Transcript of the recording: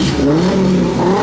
Спасибо.